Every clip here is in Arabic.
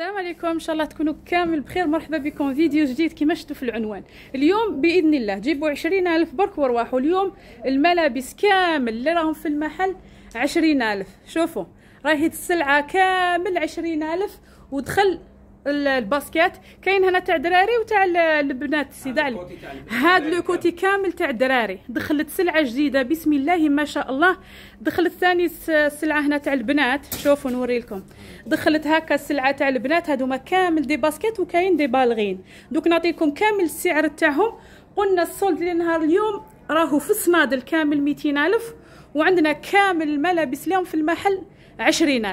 السلام عليكم. إن شاء الله تكونوا كامل بخير. مرحبا بكم. فيديو جديد كما شفتوا في العنوان. اليوم بإذن الله جيبوا عشرين ألف برك وارواحوا. اليوم الملابس كامل اللي راهم في المحل عشرين ألف. شوفوا راهي السلعة كامل عشرين ألف ودخل ال baskets كاين هنا تاع دراري وتاع البنات السيده علي هاد le côté كامل تاع دراري دخلت سلعة جديدة بسم الله ما شاء الله. دخلت ثاني السلعه هنا تاع البنات. شوفوا نوري لكم. دخلت هكا السلعه تاع البنات. هادوما كامل des baskets وكاين des ballerines. دوك نعطيكم كامل السعر تاعهم. قلنا ال solde لنهار اليوم راهو في الصنادل كامل 200 ألف وعندنا كامل الملابس اليوم في المحل 20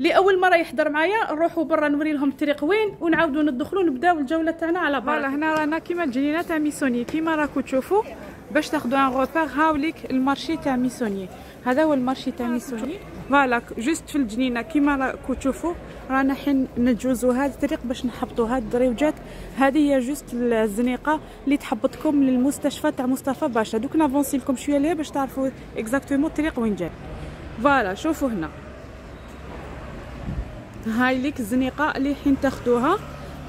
الف لأول مرة يحضر معايا نروحوا برا نوري لهم الطريق وين ونعاودوا ندخلوا نبداو الجولة تاعنا على بركه voilà هنا رانا كيما الجنينه تاع ميسوني. كيما راكم تشوفوا باش تاخذوا un repère هاوليك ال marché تاع ميسوني. هذا هو ال marché تاع ميسوني. voilà juste في الجنينة كيما راكم تشوفوا رانا حين نجوزوا هذا الطريق باش نحبطوا هاد الدريوجات. هذه هي juste الزنيقة اللي تحبطكم للمستشفى تاع مصطفى باشا. دوك نافونسي لكم شوية ليه باش تعرفوا exactement الطريق وين جاي. voilà شوفوا هنا. هاي ليك الزنيقه اللي حين تاخدوها.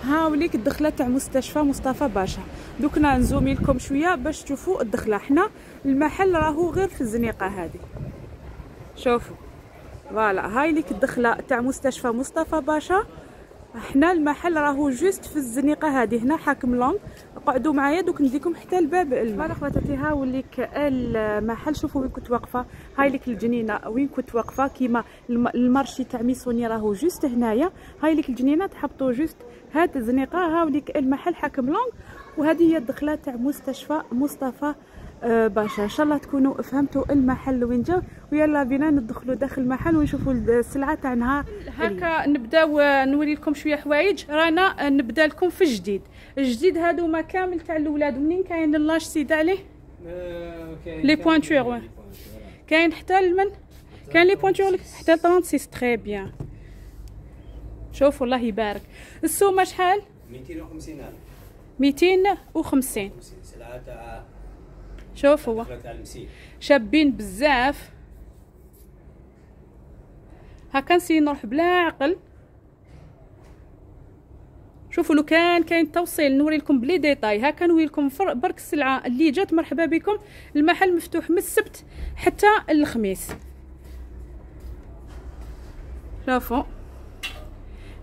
هاوليك الدخلة تاع مستشفى مصطفى باشا. دوكنا نزومي لكم شوية باش تشوفوا الدخلة. حنا المحل راهو غير في الزنيقة هذه. شوفوا. voilà هاي ليك الدخلة تاع مستشفى مصطفى باشا. حنا المحل راهو juste في الزنيقة هذه هنا حاكم l'angle قعدوا معايا دوك نديكم حتى الباب. voilà خواتاتي ها وليك المحل شوفوا وين كنت واقفة. هاي ليك الجنينة. وين كنت واقفة؟ كيما ال marché تاع ميسوني راهو juste هنايا. هاي ليك الجنينة تحبطوا juste هاد الزنيقة. ها وليك المحل حاكم l'angle وهذه هي الدخلة تاع مستشفى مصطفى آه، باشا. إن شاء الله تكونوا فهمتوا المحل وين جا ويلا بينا ندخلوا داخل المحل ونشوفوا السلعة تاع نهار هكا نبداو نوري لكم شوية حوايج. رانا نبدا لكم في الجديد. الجديد هادو كامل تاع الأولاد. منين كاين اللاش سيد عليه؟ les pointures كاين حتى المن كاين les pointures حتى 36 très bien شوف الله يبارك. السومة شحال؟ 250 ألف. 250 سلعة تاع شوف هو. شابين بزاف. هكا نسي نروح بلا عقل. شوفوا لو كان كاين توصيل نوري لكم بلي ديتاي. هكا نوري لكم برك السلعة اللي جات. مرحبا بكم. المحل مفتوح من السبت حتى الخميس. شوفوا.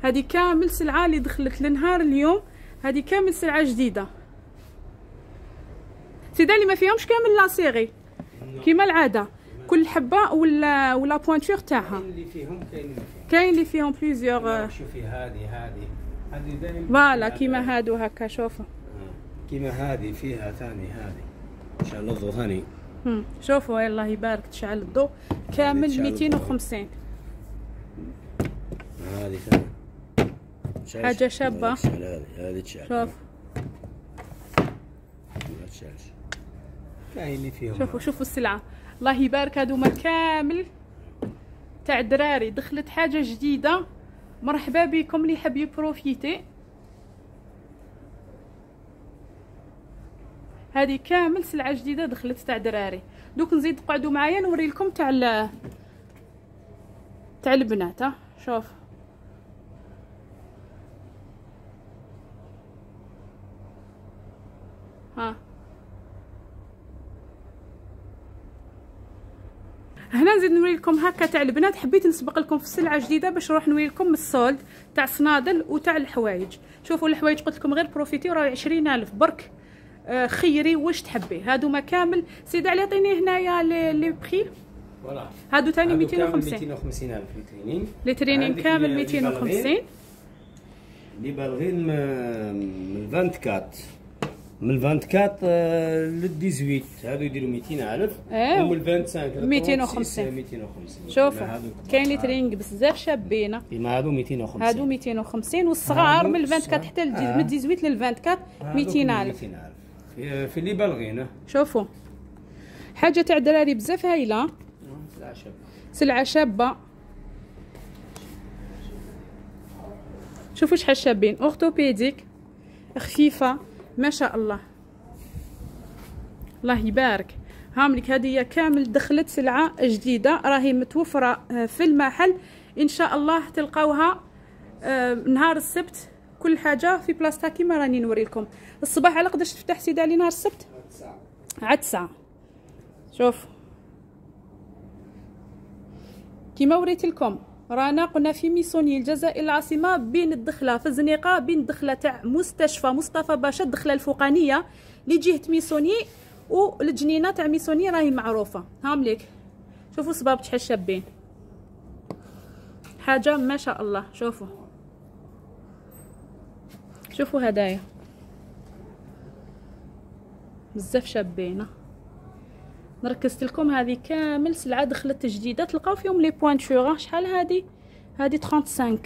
هذه كامل سلعة اللي دخلت لنهار اليوم. هذه كامل سلعة جديدة. سيدالي ما فيهمش كامل la série كيما العادة. كل حبة ولا ولا pointure تاعها. اللي فيهم كاين كاين اللي فيهم بليزيور شوفي هذه هذه هذه دائما voilà كيما هادو هكا شوفوا. كيما هذه فيها ثاني هذه شعل الضوء ثاني. شوفوا الله يبارك تشعل الضوء كامل 250 هذه ثاني. حاجة شابة. هذه هذه تشعل. شوف كاين اللي فيهم. شوفوا شوفوا السلعة. الله يبارك هذوما كامل تاع الدراري. دخلت حاجة جديدة. مرحبا بكم اللي حاب يبروفيتي. هذه كامل سلعة جديدة دخلت تاع دراري دوك نزيد قعدوا معايا نوري لكم تاع تاع البنات ها. شوف. ها. هنا نزيد نوري لكم هكا تاع البنات. حبيت نسبق لكم في سلعة جديدة باش نروح نوري لكم السولد تاع صنادل وتاع الحوايج. شوفوا الحوايج قلت لكم غير profiter راه 20000 برك آه خيري واش تحبي؟ هادو ما كامل. سيدي علي عطيني هنايا les prix voilà. هادو ثاني 250 250000 les training. les training كامل 250 اللي بالغين من 24 من 24 لل 18 هادو يديروا 200000 إيه. ومن 25 250 250 شوف كاين les training بزاف شابين. كيما هادو 250 هادو 250 والصغار من 24 حتى آه. من 18 لل 24 200000 في في اللي بالغين شوفوا حاجة تاع دراري بزاف هايلة. سلعة شابة. شوفوا شحال شابين. orthopédique خفيفة. ما شاء الله. الله يبارك. هاملك هذه كامل دخلت سلعة جديدة. راهي متوفرة في المحل. إن شاء الله تلقاوها آه نهار السبت. كل حاجة في بلاصتها كيما راني نوري لكم. الصباح على قداش تفتح سيدي علي نهار السبت؟ عاد ساعة. شوف. كيما وريت لكم. رانا قلنا في ميسوني الجزائر العاصمة بين الدخلة في الزنيقه بين الدخله تاع مستشفى مصطفى باشا الدخلة الفوقانية لجهة ميسوني والجنينه تاع ميسوني راهي معروفة. هام ليك شوفوا صباب شحال شابين حاجة ما شاء الله. شوفوا. شوفوا هدايا. بزاف شابين. نركزت لكم هذه كامل سلعة دخلت جديدة تلقاو فيهم لي بوانتور شحال هذه هذه 35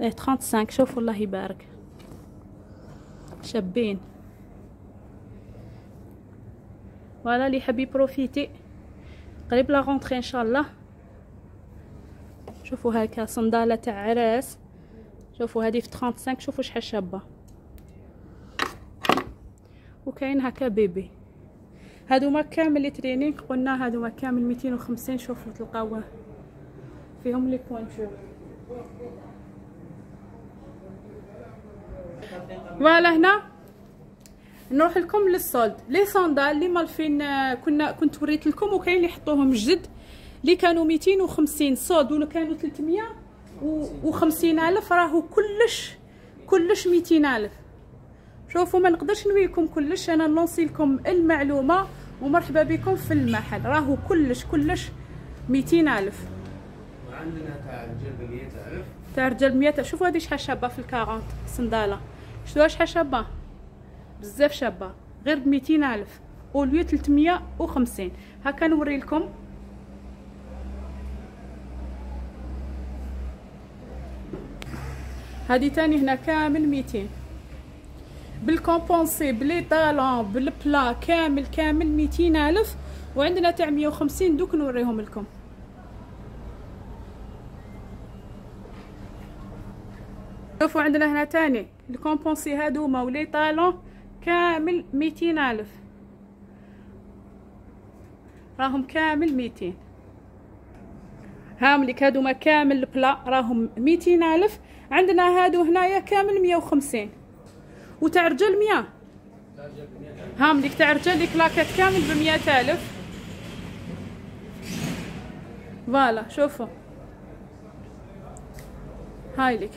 إيه 35 شوفوا الله يبارك. شابين. voilà لي حبي profiter. قريب la rentrée إن شاء الله. شوفوا هكا صندالة تاع عراس. شوفوا هذه في 35 شوفوا شحال شابة. وكاين هكا bébé. هادوما كامل les training قلنا هادوما كامل 250 شوفوا تلقاوه. فيهم les pointures voilà هنا. نروح لكم لل solde les sandales اللي مالفين كنا كنت وريت لكم وكاين اللي حطوهم جدد اللي كانوا 250 solde ولا كانوا 350 ألف راهو كلش كلش 200 ألف. شوفوا ما نقدرش نوي لكم كلش أنا نلونسي لكم المعلومة ومرحبا بكم في المحل. راهو كلش كلش 200 ألف. وعندنا تاع رجال ب 100000 تاع رجال 100 شوفوا هذه شحال شابة في ال quarante صندالة. شفتوها شحال شابة؟ بزاف شابة غير ب 200 الف au lieu 350 هكا نوري لكم. هذه تاني هنا كامل 200 بال compensés ب les talons بال plat كامل كامل 200 ألف وعندنا تاع 150 دوك نوريهم لكم. شوفوا عندنا هنا تاني ال compensés هادوما و les talons كامل 200 ألف. راهم كامل 200 هاملك هادوما كامل ال plat راهم 200 ألف. عندنا هادو هنايا كامل 150 وتاع رجال 100 هاملك تاع رجال لي كامل ب 100 ألف. voilà شوفوا. هاي لك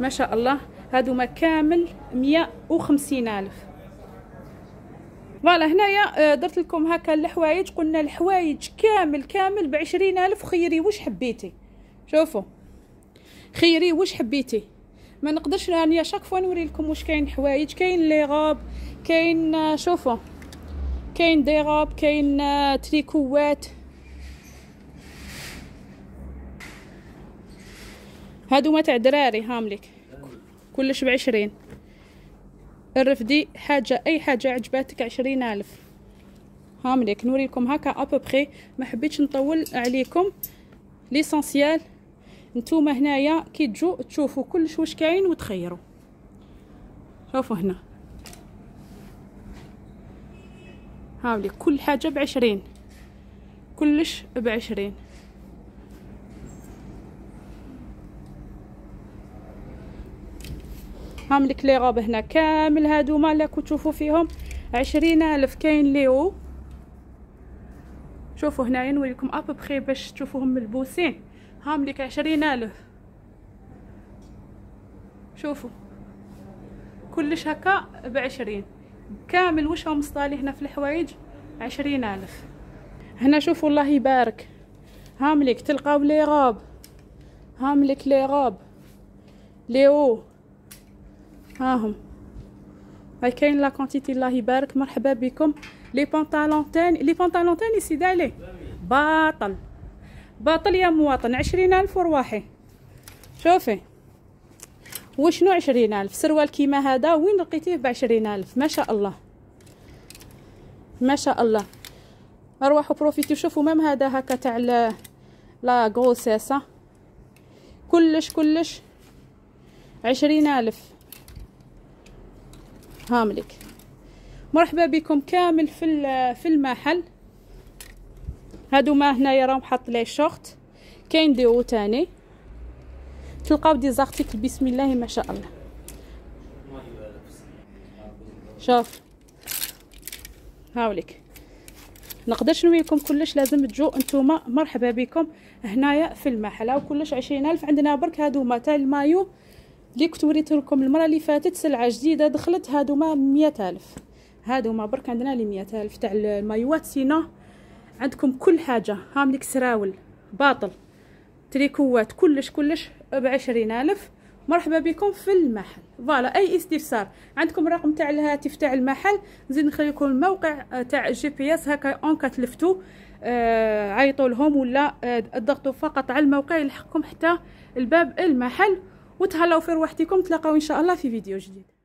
ما شاء الله. هادوما كامل مية وخمسين ألف. voilà هنايا درت لكم هكا الحوايج. قلنا الحوايج كامل كامل بعشرين ألف. خيري وش حبيتي؟ شوفوا. خيري وش حبيتي؟ ما نقدرش راني chaque fois نوري لكم واش كاين حوايج كاين les robes كاين شوفوا كاين des robes كاين تريكوات. هادو ما تاع دراري هاملك كلش بعشرين. الرفدي حاجة أي حاجة عجباتك عشرين ألف. هاملك نوريكم هكا أبوبخي ما حبيتش نطول عليكم. ليسانسيال نتوما هنايا كي تجو تشوفوا كلش واش كاين وتخيروا شوفوا هنا. هاولي كل حاجة بعشرين. كلش بعشرين. هاملك لي غاب هنا كامل هادو مالك وتشوفوا فيهم. عشرين ألف كاين ليو. شوفوا هنايا نوريكم ابوبخي باش تشوفوهم ملبوسين. هاملك عشرين ألف. شوفوا. كلش هكا بعشرين. كامل وش هم مصطالي هنا في الحوايج عشرين ألف. هنا شوفوا الله يبارك. هاملك تلقاو لي غاب. هاملك لي غاب. ليو. هاهم هاي كاين لا كونتيتي الله يبارك. مرحبا بكم. les pantalons تاني les pantalons تاني سيدي عليه باطل. باطل يا مواطن عشرين ألف ورواحي. شوفي. وشنو عشرين ألف؟ سروال كيما هذا وين لقيتيه بعشرين ألف؟ ما شاء الله. ما شاء الله. اروحوا profiter شوفوا même هذا هكا تاع la grossesse كلش كلش عشرين ألف. هاملك. مرحبا بكم كامل في في المحل. هادو ما هنايا راهم حط les shorts كاين ديو تاني. تلقاو des articles بسم الله ما شاء الله. شوف. هاوليك. نقدرش نوي لكم كلش لازم تجو انتوما. مرحبا بكم. هنايا في المحل هاو كلش عشرين ألف. عندنا برك هادوما تاع المايو اللي كنت وريت لكم المرة اللي فاتت سلعة جديدة دخلت هادوما مية ألف. هادوما برك عندنا لي مية ألف تاع المايوات sinon عندكم كل حاجة. هاملك سراول باطل. تريكوات كلش كلش بعشرين ألف. مرحبا بكم في المحل. voilà أي استفسار. عندكم الرقم تاع الهاتف تاع المحل. نزيد نخلي لكم الموقع آه، تاع ال GPS. هكا اون كتلفتو آه عيطوا لهم ولا آه فقط على الموقع يلحقكم حتى الباب المحل. وتهلاو في روحتكم. تلاقاو إن شاء الله في فيديو جديد.